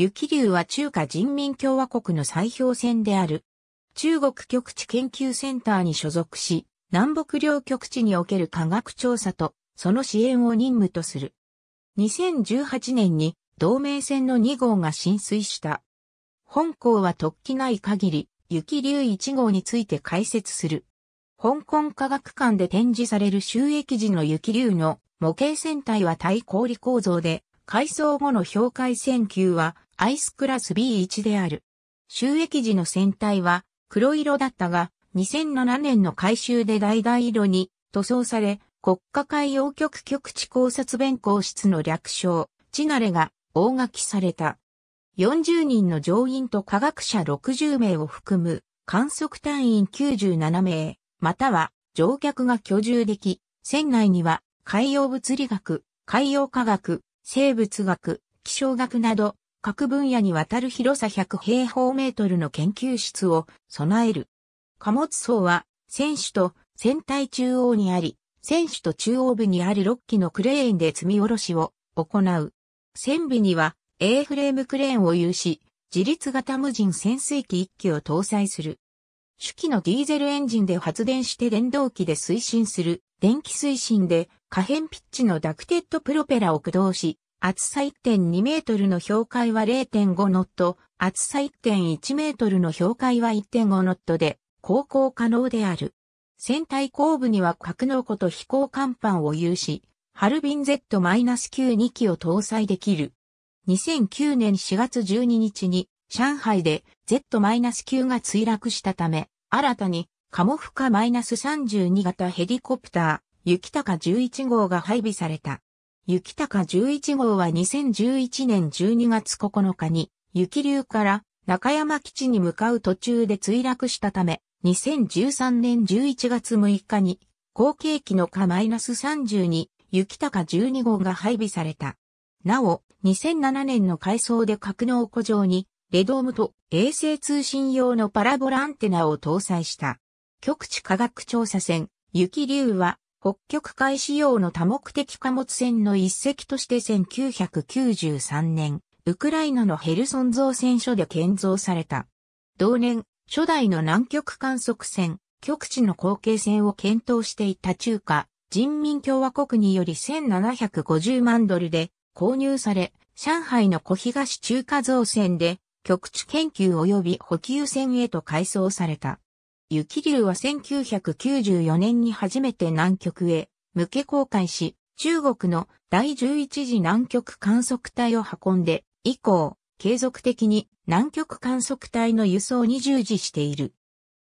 雪竜は中華人民共和国の砕氷船である。中国極地研究センターに所属し、南北両極地における科学調査とその支援を任務とする。2018年に同名船の2号が浸水した。本校は突起ない限り、雪竜1号について解説する。香港科学館で展示される収益時の雪竜の模型船体は対氷構造で、改装後の氷海船級はアイスクラス B1 である。収益時の船体は黒色だったが、2007年の改修で橙色に塗装され、国家海洋局局地考察弁公室の略称、チナレが大書きされた。40人の乗員と科学者60名を含む観測隊員97名、または乗客が居住でき、船内には海洋物理学、海洋科学、生物学、気象学など各分野にわたる広さ100平方メートルの研究室を備える。貨物層は船首と船体中央にあり、船首と中央部にある6機のクレーンで積み下ろしを行う。船尾には A フレームクレーンを有し、自立型無人潜水機1機を搭載する。主機のディーゼルエンジンで発電して電動機で推進する電気推進で可変ピッチのダクテッドプロペラを駆動し、厚さ1.2メートルの氷海は0.5ノット、厚さ1.1メートルの氷海は1.5ノットで航行可能である。船体後部には格納庫と飛行甲板を有し、ハルビン Z-92 機を搭載できる。2009年4月12日に上海で Z-9 が墜落したため、新たにカモフカ -32 型ヘリコプター、雪高11号が配備された。雪高11号は2011年12月9日に雪流から中山基地に向かう途中で墜落したため、2013年11月6日に後継機のカ -32 雪高12号が配備された。なお、2007年の改装で格納庫上に、レドームと衛星通信用のパラボラアンテナを搭載した。極地科学調査船、雪竜は、北極海仕様の多目的貨物船の一隻として1993年、ウクライナのヘルソン造船所で建造された。同年、初代の南極観測船、極地の後継船を検討していた中華人民共和国により1750万ドルで購入され、上海の小東中華造船で、局地研究及び補給船へと改装された。雪竜は1994年に初めて南極へ向け公開し、中国の第11次南極観測隊を運んで、以降、継続的に南極観測隊の輸送に従事している。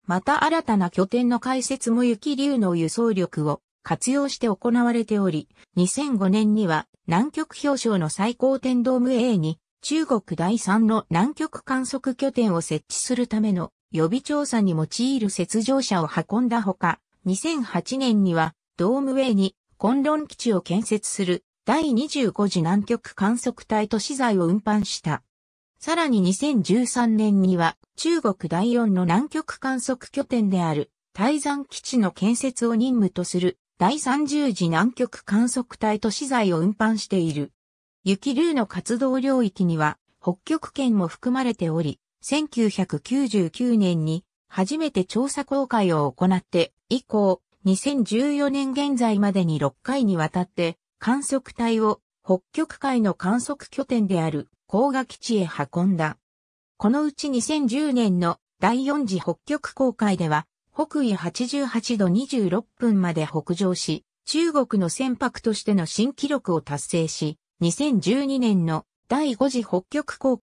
また新たな拠点の開設も雪竜の輸送力を活用して行われており、2005年には南極表彰の最高点ドーム A に中国第3の南極観測拠点を設置するための予備調査に用いる雪上車を運んだほか、2008年にはドーム A に混論基地を建設する第25次南極観測隊と資材を運搬した。さらに2013年には中国第4の南極観測拠点である泰山基地の建設を任務とする第30次南極観測隊と資材を運搬している。雪竜の活動領域には北極圏も含まれており、1999年に初めて調査公開を行って以降、2014年現在までに6回にわたって観測隊を北極海の観測拠点である高河基地へ運んだ。このうち2010年の第4次北極公開では北緯88度26分まで北上し、中国の船舶としての新記録を達成し、2012年の第5次北極航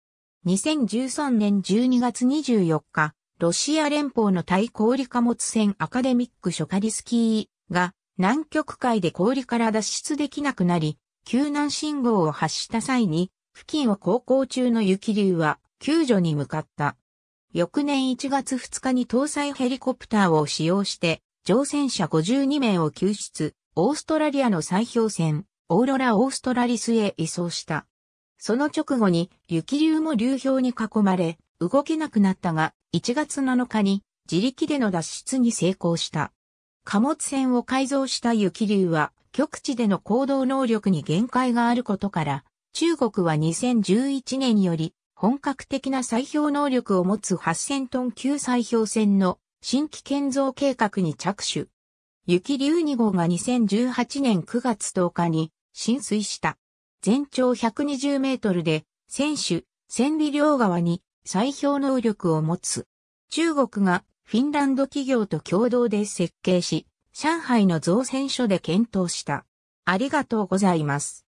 2013年12月24日、ロシア連邦の対氷貨物船アカデミック・ショカリスキーが南極海で氷から脱出できなくなり、救難信号を発した際に、付近を航行中の雪竜は救助に向かった。翌年1月2日に搭載ヘリコプターを使用して、乗船者52名を救出、オーストラリアの砕氷船、オーロラ・オーストラリスへ移送した。その直後に、雪流も流氷に囲まれ、動けなくなったが、1月7日に自力での脱出に成功した。貨物船を改造した雪流は、極地での行動能力に限界があることから、中国は2011年より本格的な砕氷能力を持つ8000トン級砕氷船の新規建造計画に着手。雪流2号が2018年9月10日に浸水した。全長120メートルで、選手、千里両側に砕氷能力を持つ。中国がフィンランド企業と共同で設計し、上海の造船所で検討した。ありがとうございます。